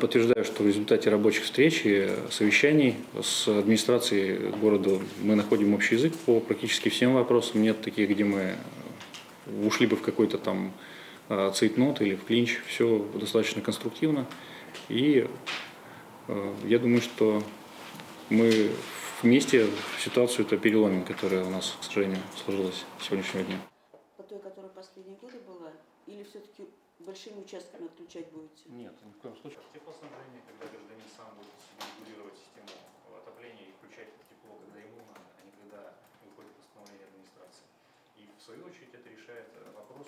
Подтверждаю, что в результате рабочих встреч и совещаний с администрацией города мы находим общий язык по практически всем вопросам. Нет таких, где мы ушли бы в какой-то там э, цейтнот или в клинч. Все достаточно конструктивно. И э, я думаю, что мы вместе ситуацию это переломим, которая у нас, к сожалению, сложилась сегодняшнего дня. по той, которая последние годы была, или все-таки большими участками отключать будете? Нет, ни в коем случае. Свою очередь это решает э, вопрос